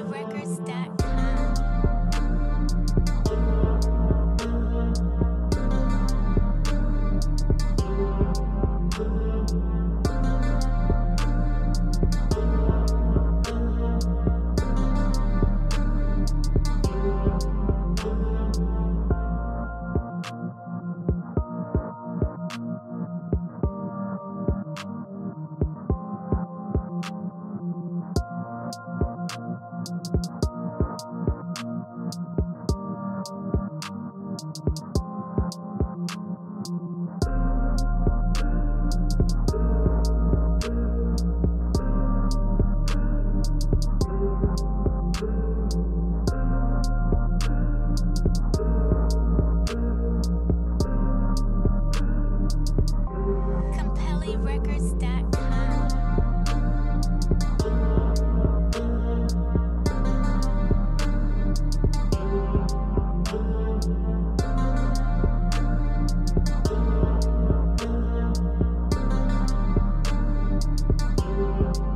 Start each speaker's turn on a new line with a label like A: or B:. A: Records. Thank you.